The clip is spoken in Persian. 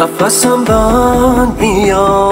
نفسم بند میاد.